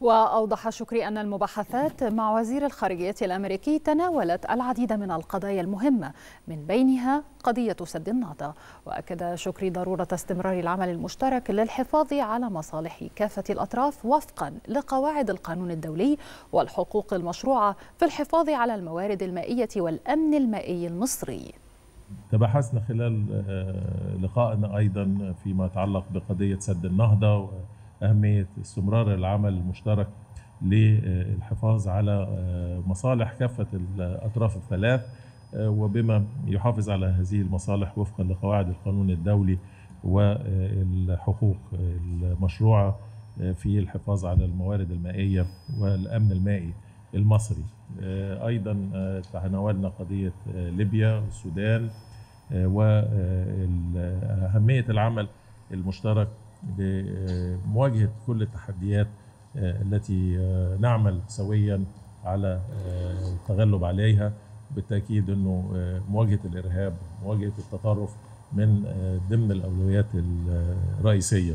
وأوضح شكري أن المباحثات مع وزير الخارجية الأمريكي تناولت العديد من القضايا المهمة من بينها قضية سد النهضة. وأكد شكري ضرورة استمرار العمل المشترك للحفاظ على مصالح كافة الأطراف وفقا لقواعد القانون الدولي والحقوق المشروعة في الحفاظ على الموارد المائية والأمن المائي المصري. تبحثنا خلال لقائنا أيضا فيما يتعلق بقضية سد النهضة أهمية استمرار العمل المشترك للحفاظ على مصالح كافة الأطراف الثلاث وبما يحافظ على هذه المصالح وفقا لقواعد القانون الدولي والحقوق المشروعة في الحفاظ على الموارد المائية والأمن المائي المصري. أيضا تناولنا قضية ليبيا والسودان وأهمية العمل المشترك لمواجهة كل التحديات التي نعمل سويا على التغلب عليها. بالتأكيد أنه مواجهة الإرهاب مواجهة التطرف من ضمن الأولويات الرئيسية.